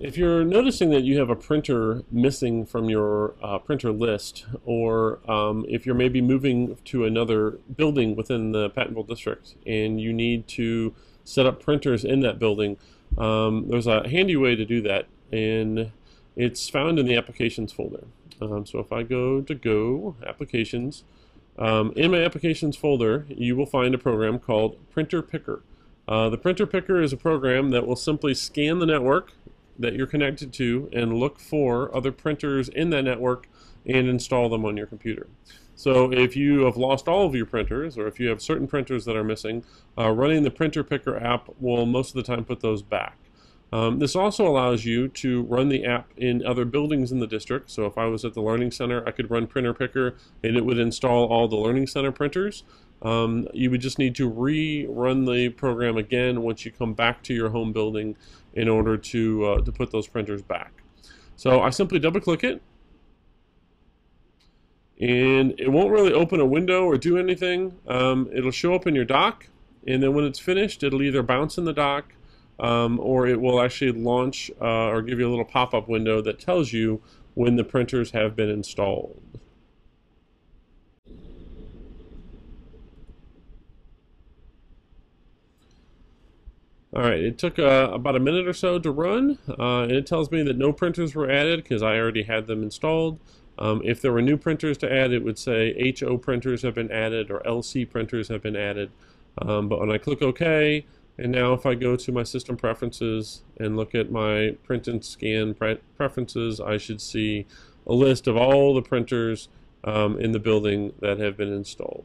If you're noticing that you have a printer missing from your uh, printer list, or um, if you're maybe moving to another building within the Pattonville district and you need to set up printers in that building, um, there's a handy way to do that, and it's found in the applications folder. Um, so if I go to Go, Applications, um, in my Applications folder, you will find a program called Printer Picker. Uh, the Printer Picker is a program that will simply scan the network that you're connected to and look for other printers in that network and install them on your computer. So if you have lost all of your printers or if you have certain printers that are missing, uh, running the Printer Picker app will most of the time put those back. Um, this also allows you to run the app in other buildings in the district. So if I was at the Learning Center, I could run Printer Picker and it would install all the Learning Center printers. Um, you would just need to rerun the program again once you come back to your home building in order to, uh, to put those printers back. So I simply double click it and it won't really open a window or do anything. Um, it'll show up in your dock and then when it's finished it'll either bounce in the dock um, or it will actually launch uh, or give you a little pop-up window that tells you when the printers have been installed. Alright, it took uh, about a minute or so to run, uh, and it tells me that no printers were added because I already had them installed. Um, if there were new printers to add, it would say HO printers have been added or LC printers have been added. Um, but when I click OK, and now if I go to my system preferences and look at my print and scan pre preferences, I should see a list of all the printers um, in the building that have been installed.